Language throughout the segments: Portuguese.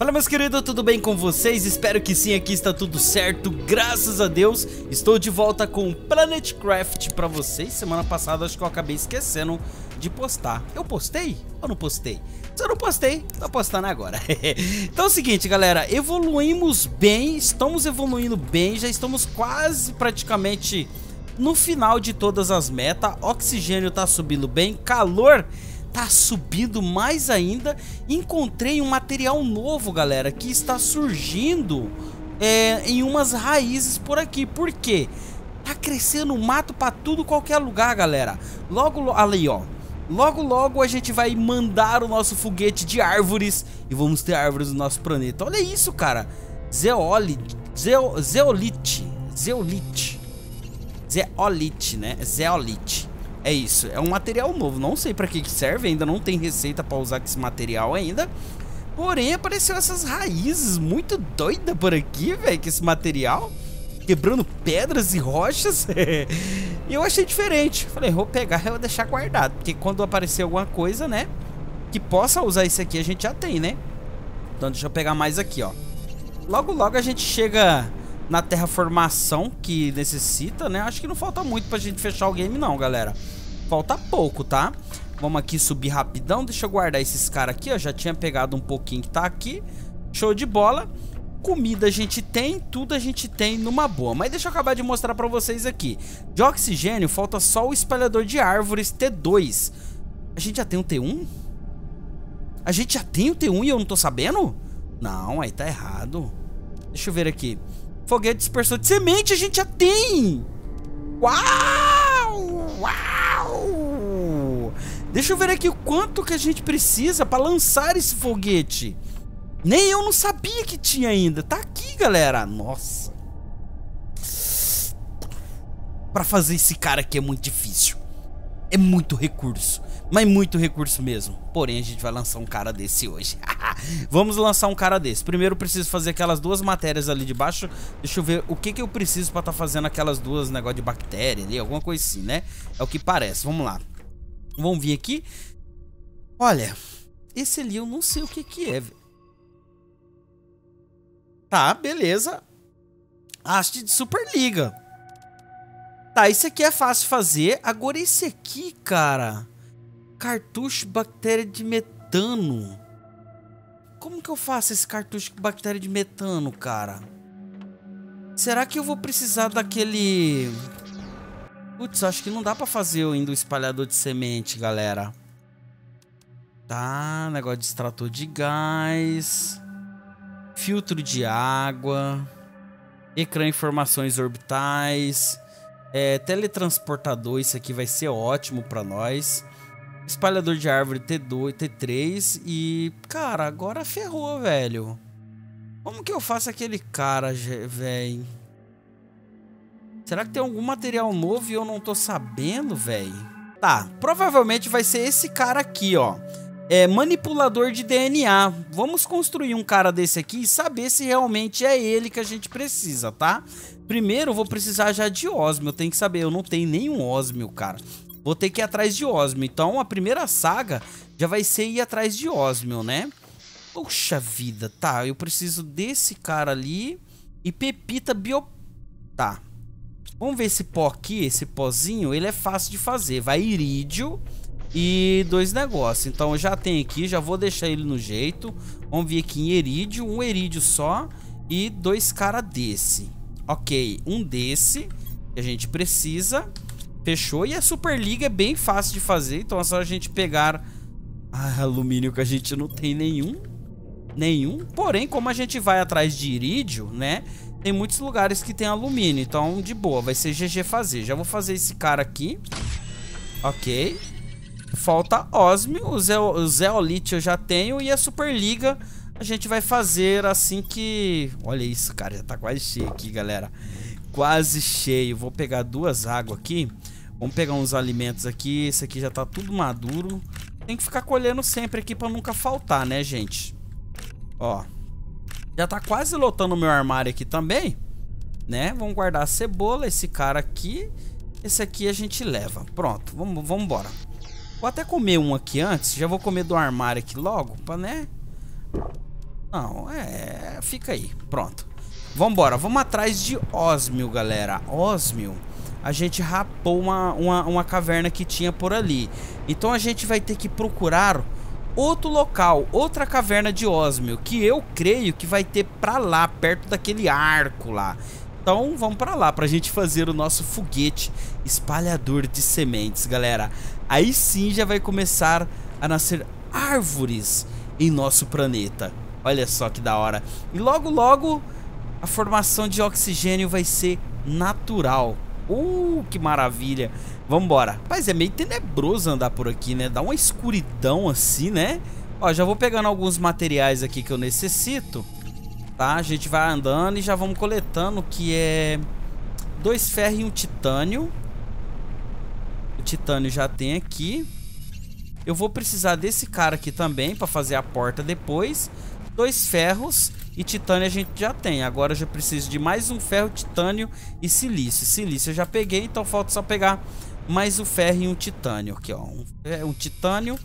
Fala meus queridos, tudo bem com vocês? Espero que sim, aqui está tudo certo, graças a Deus Estou de volta com Planet Craft pra vocês. Semana passada acho que eu acabei esquecendo de postar. Eu postei ou não postei? Se eu não postei, tô postando agora. Então é o seguinte galera, evoluímos bem, estamos evoluindo bem Já estamos quase praticamente no final de todas as metas Oxigênio tá subindo bem, calor tá subindo mais ainda. Encontrei um material novo, galera, que está surgindo é, em umas raízes por aqui. Por quê? Tá crescendo mato para tudo qualquer lugar, galera. Logo ali, ó. Logo, logo a gente vai mandar o nosso foguete de árvores e vamos ter árvores no nosso planeta. Olha isso, cara. Zeolite, zeolite, zeolite, zeolite, né? Zeolite. É isso, é um material novo, não sei para que, que serve, ainda não tem receita para usar esse material ainda. Porém, apareceu essas raízes muito doidas por aqui, velho, com esse material. Quebrando pedras e rochas. e eu achei diferente. Falei, vou pegar e vou deixar guardado. Porque quando aparecer alguma coisa, né, que possa usar isso aqui, a gente já tem, né? Então deixa eu pegar mais aqui, ó. Logo, logo a gente chega na terraformação que necessita, né? Acho que não falta muito pra gente fechar o game não, galera. Falta pouco, tá? Vamos aqui subir rapidão. Deixa eu guardar esses caras aqui, ó. Já tinha pegado um pouquinho que tá aqui. Show de bola. Comida a gente tem, tudo a gente tem numa boa. Mas deixa eu acabar de mostrar pra vocês aqui. De oxigênio, falta só o espalhador de árvores T2. A gente já tem um T1? A gente já tem o um T1 e eu não tô sabendo? Não, aí tá errado. Deixa eu ver aqui. Foguete dispersor de semente a gente já tem. Uau! Uau! Deixa eu ver aqui o quanto que a gente precisa para lançar esse foguete. Nem eu não sabia que tinha ainda. Tá aqui, galera. Nossa. Para fazer esse cara aqui é muito difícil. É muito recurso. Mas muito recurso mesmo. Porém, a gente vai lançar um cara desse hoje. Vamos lançar um cara desse. Primeiro, eu preciso fazer aquelas duas matérias ali de baixo. Deixa eu ver o que, que eu preciso pra estar tá fazendo aquelas duas negócio de bactéria ali. Alguma coisa assim, né? É o que parece. Vamos lá. Vamos vir aqui. Olha, esse ali eu não sei o que que é. Tá, beleza. Haste de Superliga. Tá, esse aqui é fácil fazer. Agora esse aqui, cara... Cartucho bactéria de metano. Como que eu faço esse cartucho bactéria de metano, cara? Será que eu vou precisar daquele... Putz, acho que não dá pra fazer ainda o espalhador de semente, galera. Tá, negócio de extrator de gás. Filtro de água. Ecrã informações orbitais. É, teletransportador, isso aqui vai ser ótimo pra nós. Espalhador de árvore T2, T3 e... Cara, agora ferrou, velho. Como que eu faço aquele cara, velho? Será que tem algum material novo e eu não tô sabendo, velho? Tá, provavelmente vai ser esse cara aqui, ó. É manipulador de DNA. Vamos construir um cara desse aqui e saber se realmente é ele que a gente precisa, tá? Primeiro eu vou precisar já de ósmio. Eu tenho que saber, eu não tenho nenhum ósmio, cara. Vou ter que ir atrás de Osmio. Então a primeira saga já vai ser ir atrás de Osmio, né? Puxa vida, tá. Eu preciso desse cara ali. E Pepita Bio... Tá. Vamos ver esse pó aqui, esse pozinho. Ele é fácil de fazer. Vai irídio e dois negócios. Então já tenho aqui, já vou deixar ele no jeito. Vamos vir aqui em irídio. Um irídio só e dois cara desse. Ok, um desse que a gente precisa. Fechou. E a Superliga é bem fácil de fazer. Então é só a gente pegar ah, alumínio que a gente não tem nenhum. Nenhum. Porém, como a gente vai atrás de irídio, né? Tem muitos lugares que tem alumínio. Então, de boa. Vai ser GG fazer. Já vou fazer esse cara aqui. Ok. Falta Osmio. O, Ze o Zeolite eu já tenho. E a Superliga a gente vai fazer assim que... Olha isso, cara. Já tá quase cheio aqui, galera. Quase cheio. Vou pegar duas águas aqui. Vamos pegar uns alimentos aqui. Esse aqui já tá tudo maduro. Tem que ficar colhendo sempre aqui pra nunca faltar, né, gente? Ó. Já tá quase lotando o meu armário aqui também. Né? Vamos guardar a cebola. Esse cara aqui. Esse aqui a gente leva. Pronto. Vamos, vamos embora. Vou até comer um aqui antes. Já vou comer do armário aqui logo. Pra, né? Não, é... Fica aí. Pronto. Vambora. Vamos atrás de Osmio, galera. Osmio. A gente rapou uma, uma, uma caverna que tinha por ali. Então a gente vai ter que procurar outro local, outra caverna de Osmio, que eu creio que vai ter pra lá, perto daquele arco lá. Então vamos para lá para a gente fazer o nosso foguete espalhador de sementes, galera. Aí sim já vai começar a nascer árvores em nosso planeta. Olha só que da hora. E logo logo a formação de oxigênio vai ser natural. Uh, que maravilha. Vambora. Mas é meio tenebroso andar por aqui, né? Dá uma escuridão assim, né? Ó, já vou pegando alguns materiais aqui que eu necessito tá? A gente vai andando e já vamos coletando, que é dois ferros e um titânio. O titânio já tem aqui. Eu vou precisar desse cara aqui também para fazer a porta depois. Dois ferros e titânio a gente já tem. Agora eu já preciso de mais um ferro, titânio e silício. Silício eu já peguei, então falta só pegar mais o ferro e um titânio. Aqui, ó. Um, um titânio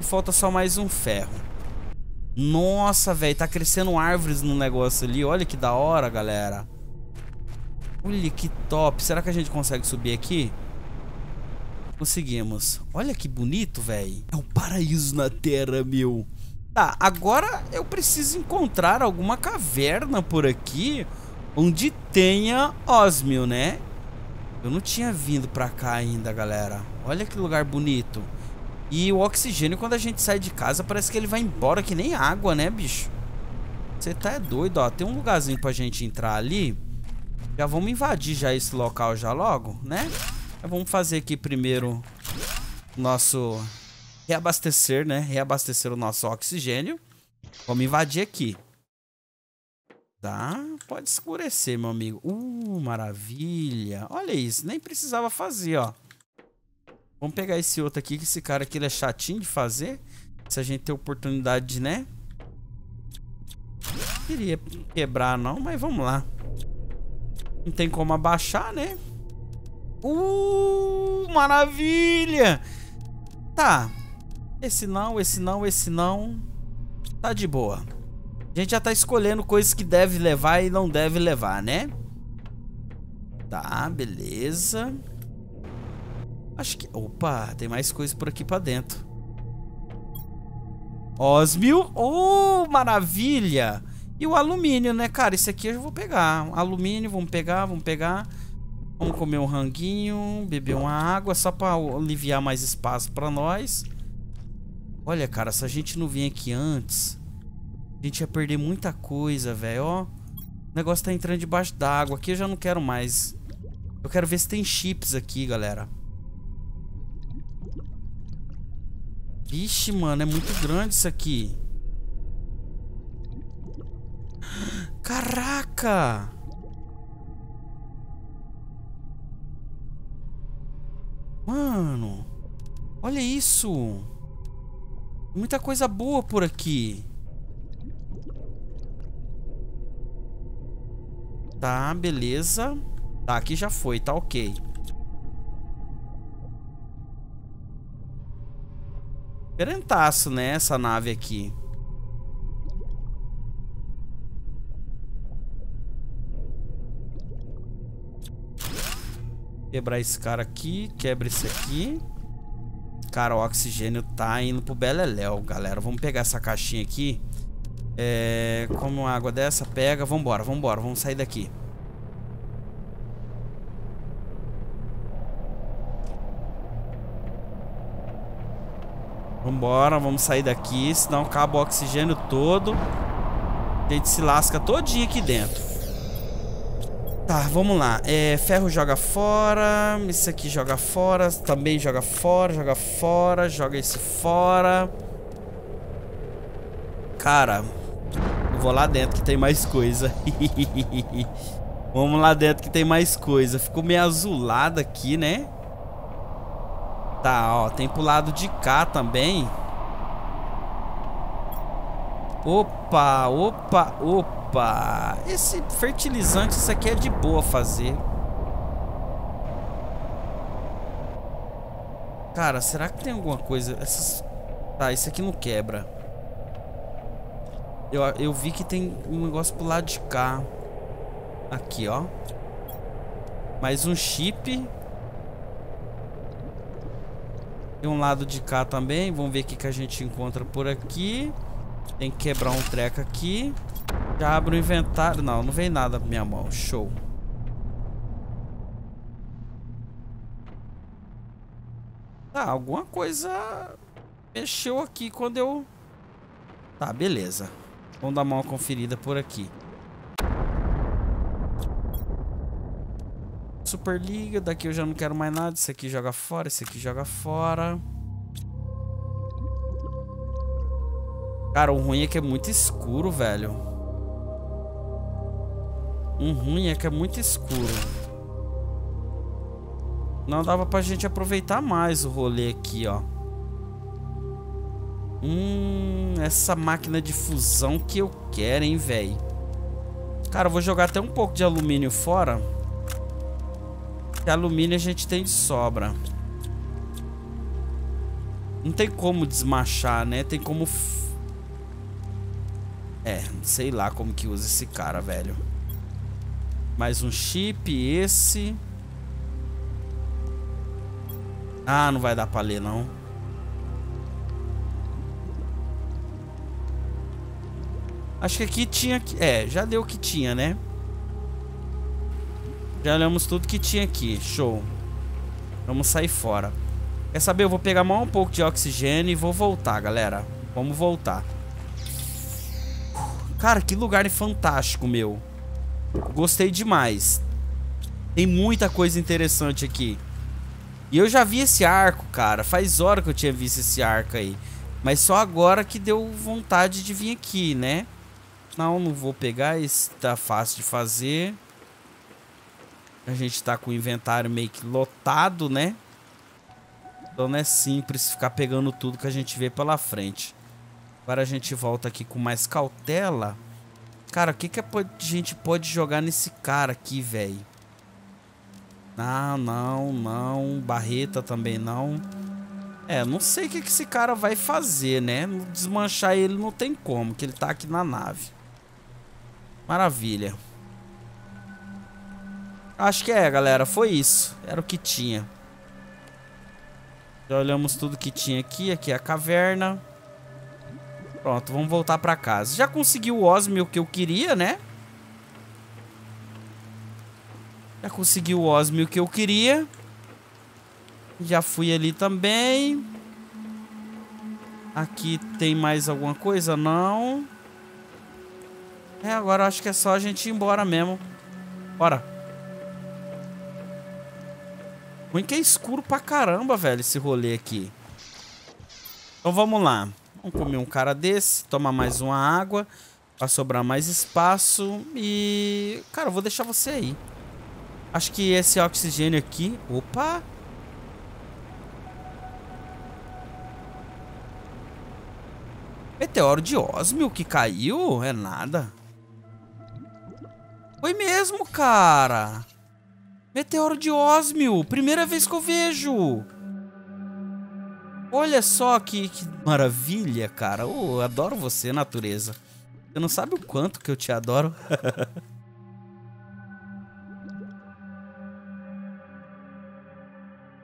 e falta só mais um ferro. Nossa, velho, tá crescendo árvores no negócio ali. Olha que da hora, galera. Olha que top. Será que a gente consegue subir aqui? Conseguimos. Olha que bonito, velho. É um paraíso na Terra, meu. Tá, agora eu preciso encontrar alguma caverna por aqui onde tenha Osmio, né? Eu não tinha vindo pra cá ainda, galera. Olha que lugar bonito. E o oxigênio, quando a gente sai de casa, parece que ele vai embora que nem água, né, bicho? Você tá é doido, ó. Tem um lugarzinho pra gente entrar ali. Já vamos invadir já esse local já logo, né? vamos fazer aqui primeiro nosso reabastecer, né? Reabastecer o nosso oxigênio. Vamos invadir aqui. Tá? Pode escurecer, meu amigo. Uh, maravilha. Olha isso, nem precisava fazer, ó. Vamos pegar esse outro aqui, que esse cara aqui ele é chatinho de fazer. Se a gente ter oportunidade de, né? Não queria quebrar não, mas vamos lá. Não tem como abaixar, né? Uh, maravilha! Tá. Esse não, esse não, esse não. Tá de boa. A gente já tá escolhendo coisas que deve levar e não deve levar, né? Tá, beleza. Acho que... Opa, tem mais coisa por aqui pra dentro. Osmio. Oh, maravilha! E o alumínio, né, cara? Esse aqui eu vou pegar. Alumínio, vamos pegar, vamos pegar. Vamos comer um ranguinho, beber uma água, só pra aliviar mais espaço pra nós. Olha, cara, se a gente não vir aqui antes, a gente ia perder muita coisa, velho, ó. O negócio tá entrando debaixo d'água. Aqui eu já não quero mais. Eu quero ver se tem chips aqui, galera. Vixe, mano, é muito grande isso aqui. Caraca! Mano, olha isso. Muita coisa boa por aqui. Tá, beleza. Tá, aqui já foi, tá ok. Diferentaço, né? Essa nave aqui. Quebrar esse cara aqui. Quebra esse aqui. Cara, o oxigênio tá indo pro Beleléu, galera. Vamos pegar essa caixinha aqui. É... Como água dessa, pega. Vambora, vambora. Vamos sair daqui. Vambora, vamos sair daqui, senão acaba o oxigênio todo. A gente se lasca todinho aqui dentro. Tá, vamos lá. É, ferro joga fora. Isso aqui joga fora. Também joga fora, joga fora. Joga esse fora. Cara, vou lá dentro que tem mais coisa. vamos lá dentro que tem mais coisa. Ficou meio azulado aqui, né? Tá, ó, tem pro lado de cá também. Opa, opa, opa. Esse fertilizante, isso aqui é de boa fazer. Cara, será que tem alguma coisa? Essas... Tá, isso aqui não quebra. Eu, eu vi que tem um negócio pro lado de cá. Aqui, ó. Mais um chip. Tem um lado de cá também. Vamos ver o que, que a gente encontra por aqui. Tem que quebrar um treco aqui. Já abre o inventário. Não, não vem nada pra minha mão. Show. Tá, alguma coisa mexeu aqui quando eu... Tá, beleza. Vamos dar uma conferida por aqui. Superliga, daqui eu já não quero mais nada. Esse aqui joga fora, esse aqui joga fora. Cara, o ruim é que é muito escuro, velho. O ruim é que é muito escuro. Não dava pra gente aproveitar mais o rolê aqui, ó. Hum, essa máquina de fusão que eu quero, hein, velho. Cara, eu vou jogar até um pouco de alumínio fora. Que alumínio a gente tem de sobra. Não tem como desmachar, né? Tem como... É, sei lá como que usa esse cara, velho. Mais um chip, esse... Ah, não vai dar pra ler, não. Acho que aqui tinha... É, já deu o que tinha, né? Já olhamos tudo que tinha aqui. Show. Vamos sair fora. Quer saber? Eu vou pegar mais um pouco de oxigênio e vou voltar, galera. Vamos voltar. Cara, que lugar fantástico, meu. Gostei demais. Tem muita coisa interessante aqui. E eu já vi esse arco, cara. Faz hora que eu tinha visto esse arco aí. Mas só agora que deu vontade de vir aqui, né? Não, não vou pegar. Esse tá fácil de fazer. A gente tá com o inventário meio que lotado, né? Então não é simples ficar pegando tudo que a gente vê pela frente. Agora a gente volta aqui com mais cautela. Cara, o que, que a gente pode jogar nesse cara aqui, velho? Não, não, não. Barreta também não. É, não sei o que, que esse cara vai fazer, né? Desmanchar ele não tem como, que ele tá aqui na nave. Maravilha. Acho que é, galera. Foi isso. Era o que tinha. Já olhamos tudo que tinha aqui. Aqui é a caverna. Pronto, vamos voltar pra casa. Já consegui o Osmio que eu queria, né? Já consegui o Osmio que eu queria. Já fui ali também. Aqui tem mais alguma coisa? Não. É, agora acho que é só a gente ir embora mesmo. Bora. Ruim que é escuro pra caramba, velho, esse rolê aqui. Então vamos lá. Vamos comer um cara desse, tomar mais uma água. Pra sobrar mais espaço. E... Cara, eu vou deixar você aí. Acho que esse oxigênio aqui... Opa! Meteoro de Osmio que caiu? É nada. Foi mesmo, cara. Meteoro de Osmio. Primeira vez que eu vejo. Olha só que, que maravilha, cara. Oh, adoro você, natureza. Você não sabe o quanto que eu te adoro.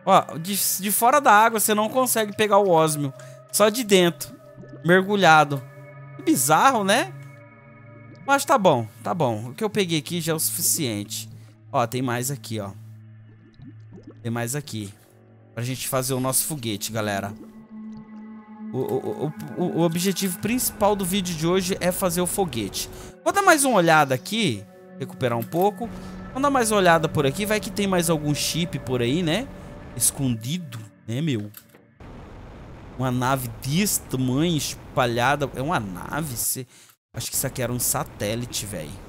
Ó, de, de fora da água você não consegue pegar o ósmio. Só de dentro. Mergulhado. Bizarro, né? Mas tá bom, tá bom. O que eu peguei aqui já é o suficiente. Ó, tem mais aqui, ó. Tem mais aqui. Pra gente fazer o nosso foguete, galera. O, o, o, o, objetivo principal do vídeo de hoje é fazer o foguete. Vou dar mais uma olhada aqui. Recuperar um pouco. Vamos dar mais uma olhada por aqui. Vai que tem mais algum chip por aí, né? escondido, né, meu? Uma nave desse tamanho, espalhada. É uma nave? Acho que isso aqui era um satélite, velho.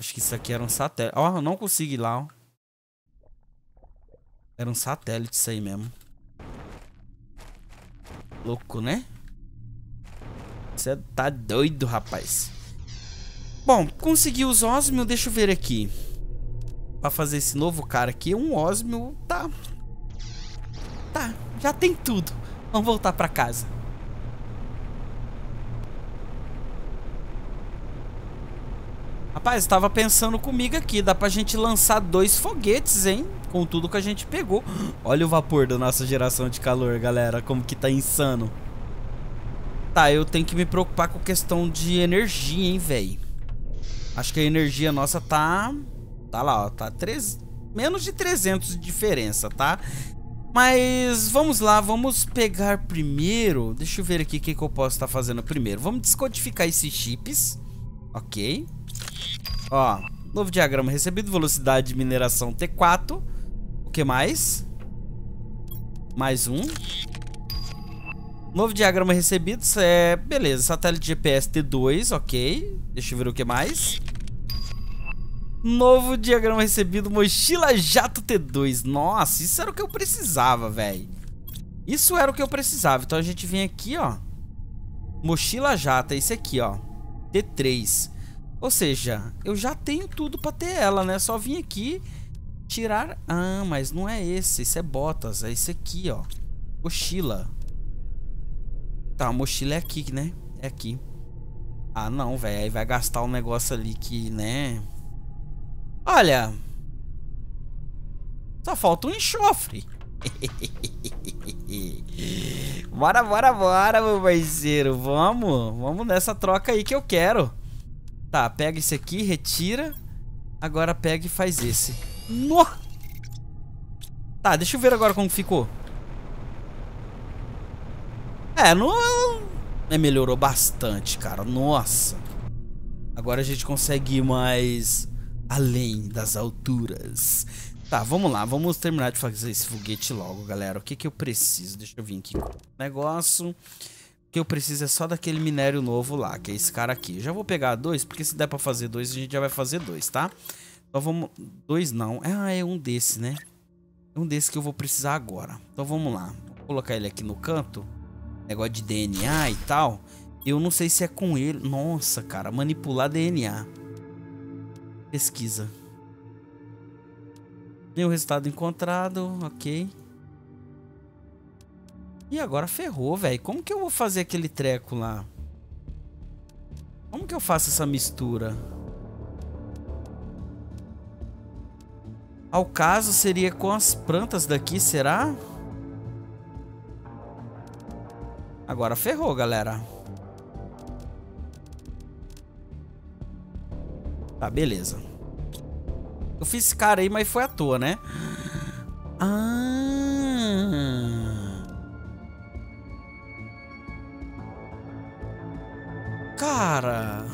Acho que isso aqui era um satélite. Ó, oh, não consegui ir lá, ó. Era um satélite isso aí mesmo. Louco, né? Você tá doido, rapaz. Bom, consegui os osmios. Deixa eu ver aqui pra fazer esse novo cara aqui, um Osmio tá... Tá, já tem tudo. Vamos voltar pra casa. Rapaz, estava pensando comigo aqui. Dá pra gente lançar dois foguetes, hein? Com tudo que a gente pegou. Olha o vapor da nossa geração de calor, galera. Como que tá insano. Tá, eu tenho que me preocupar com questão de energia, hein, velho. Acho que a energia nossa tá... Tá lá, ó. Tá 3... menos de 300 de diferença, tá? Mas vamos lá, vamos pegar primeiro... Deixa eu ver aqui o que, que eu posso estar tá fazendo primeiro. Vamos descodificar esses chips. Ok. Ó, novo diagrama recebido, velocidade de mineração T4. O que mais? Mais um. Novo diagrama recebido, é... Beleza, satélite GPS T2, ok. Deixa eu ver o que mais. Novo diagrama recebido, mochila jato T2. Nossa, isso era o que eu precisava, velho. Isso era o que eu precisava. Então a gente vem aqui, ó. Mochila jato, é esse aqui, ó. T3. Ou seja, eu já tenho tudo pra ter ela, né? Só vim aqui tirar... Ah, mas não é esse. Esse é botas. É esse aqui, ó. Mochila. Tá, a mochila é aqui, né? É aqui. Ah, não, velho. Aí vai gastar um negócio ali que, né? Olha. Só falta um enxofre. bora, bora, bora, meu parceiro. Vamos. Vamos nessa troca aí que eu quero. Tá, pega esse aqui, retira. Agora pega e faz esse. No! Tá, deixa eu ver agora como ficou. É, não... É, melhorou bastante, cara. Nossa. Agora a gente consegue ir mais além das alturas. Tá, vamos lá. Vamos terminar de fazer esse foguete logo, galera. O que que eu preciso? Deixa eu vir aqui com o negócio que eu preciso é só daquele minério novo lá, que é esse cara aqui. já vou pegar dois, porque se der pra fazer dois, a gente já vai fazer dois, tá? Então vamos... Dois não. Ah, é um desse, né? É um desse que eu vou precisar agora. Então vamos lá. Vou colocar ele aqui no canto. Negócio de DNA e tal. Eu não sei se é com ele. Nossa, cara. Manipular DNA. Pesquisa. O resultado encontrado. Ok. E agora ferrou, velho. Como que eu vou fazer aquele treco lá? Como que eu faço essa mistura? Ao caso, seria com as plantas daqui, será? Agora ferrou, galera. Tá, beleza. Eu fiz esse cara aí, mas foi à toa, né? Ah... Cara.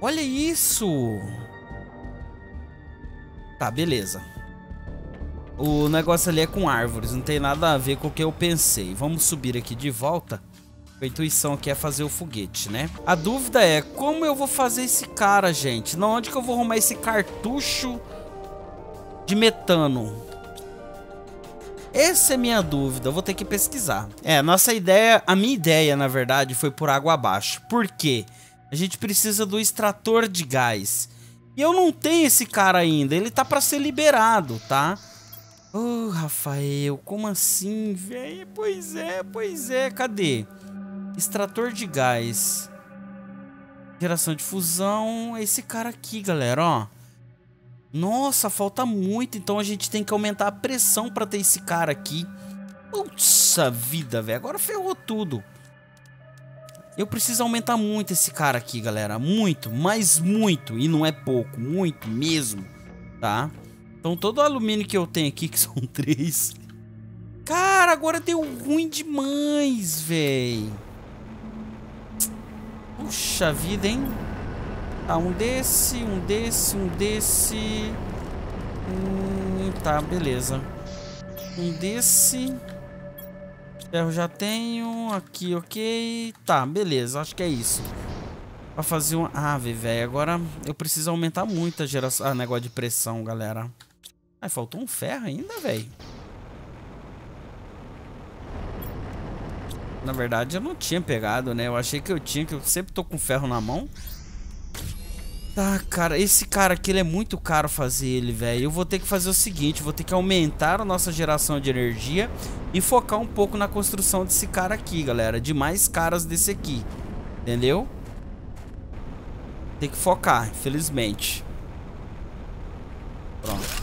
Olha isso. Tá, beleza. O negócio ali é com árvores, não tem nada a ver com o que eu pensei. Vamos subir aqui de volta. A intuição aqui é fazer o foguete, né? A dúvida é, como eu vou fazer esse cara, gente? Não, onde que eu vou arrumar esse cartucho de metano? Essa é minha dúvida, eu vou ter que pesquisar. É, nossa ideia, a minha ideia, na verdade, foi por água abaixo. Por quê? A gente precisa do extrator de gás. E eu não tenho esse cara ainda, ele tá para ser liberado, tá? Ô, oh, Rafael, como assim, velho? Pois é, pois é, cadê? Extrator de gás. Geração de fusão, esse cara aqui, galera, ó. Nossa, falta muito. Então a gente tem que aumentar a pressão pra ter esse cara aqui. Puxa vida, velho. Agora ferrou tudo. Eu preciso aumentar muito esse cara aqui, galera. Muito, mas muito. E não é pouco, muito mesmo, tá? Então todo o alumínio que eu tenho aqui, que são três... Cara, agora deu ruim demais, velho. Puxa vida, hein? Tá, um desse, um desse, um desse. Hum, tá, beleza. Um desse. Ferro já tenho. Aqui, ok. Tá, beleza. Acho que é isso. Pra fazer uma... Ah, velho. Agora eu preciso aumentar muito a geração... Ah, negócio de pressão, galera. Ah, faltou um ferro ainda, velho. Na verdade, eu não tinha pegado, né? Eu achei que eu tinha, que eu sempre tô com ferro na mão. Tá, cara, esse cara aqui ele é muito caro fazer ele, velho. Eu vou ter que fazer o seguinte, vou ter que aumentar a nossa geração de energia e focar um pouco na construção desse cara aqui, galera. De mais caras desse aqui, entendeu? Tem que focar, infelizmente. Pronto.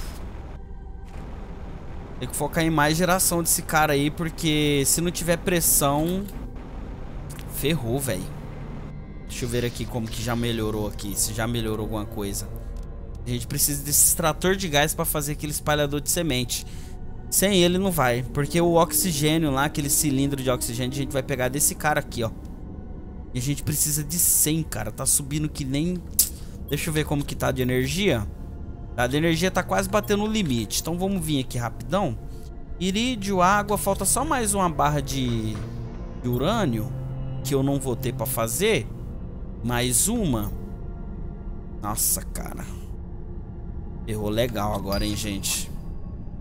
Tem que focar em mais geração desse cara aí, porque se não tiver pressão... Ferrou, velho. Deixa eu ver aqui como que já melhorou aqui, se já melhorou alguma coisa. A gente precisa desse extrator de gás para fazer aquele espalhador de semente. Sem ele não vai, porque o oxigênio lá, aquele cilindro de oxigênio, a gente vai pegar desse cara aqui, ó. E a gente precisa de 100, cara. Tá subindo que nem... Deixa eu ver como que tá de energia. Tá, de energia tá quase batendo o limite. Então vamos vir aqui rapidão. Irídio, água, falta só mais uma barra de, de urânio. Que eu não vou ter pra fazer. Mais uma. Nossa, cara. Errou legal agora, hein, gente.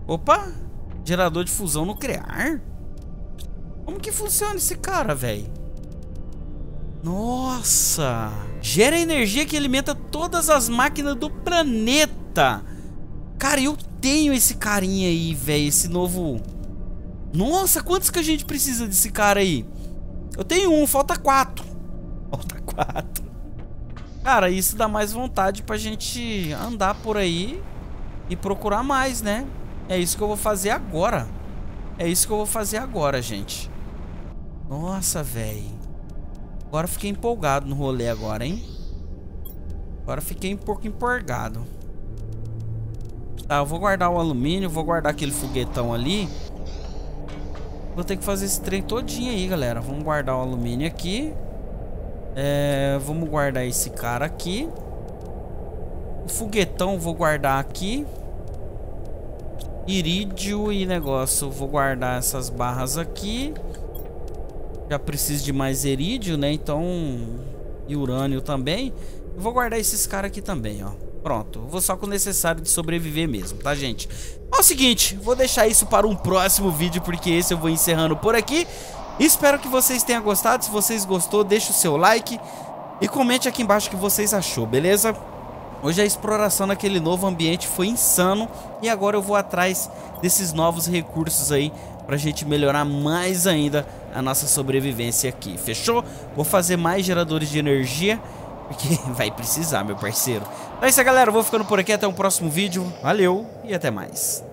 Opa! Gerador de fusão nuclear? Como que funciona esse cara, velho? Nossa! Gera energia que alimenta todas as máquinas do planeta. Cara, eu tenho esse carinha aí, velho. Esse novo... Nossa, quantos que a gente precisa desse cara aí? Eu tenho um, falta quatro. Cara, isso dá mais vontade pra gente andar por aí e procurar mais, né? É isso que eu vou fazer agora. É isso que eu vou fazer agora, gente. Nossa, velho. Agora fiquei empolgado no rolê agora, hein? Agora fiquei um pouco empolgado. Tá, eu vou guardar o alumínio, vou guardar aquele foguetão ali. Vou ter que fazer esse trem todinho aí, galera. Vamos guardar o alumínio aqui. É, vamos guardar esse cara aqui. O foguetão vou guardar aqui. Irídio e negócio. Vou guardar essas barras aqui. Já preciso de mais erídio, né? Então... E urânio também. Vou guardar esses caras aqui também, ó. Pronto. Vou só com o necessário de sobreviver mesmo, tá, gente? É o seguinte, vou deixar isso para um próximo vídeo, porque esse eu vou encerrando por aqui. Espero que vocês tenham gostado. Se vocês gostou, deixa o seu like. E comente aqui embaixo o que vocês achou, beleza? Hoje a exploração naquele novo ambiente foi insano e agora eu vou atrás desses novos recursos aí pra gente melhorar mais ainda a nossa sobrevivência aqui, fechou? Vou fazer mais geradores de energia, porque vai precisar, meu parceiro. Então é isso aí, galera, eu vou ficando por aqui, até o próximo vídeo, valeu e até mais.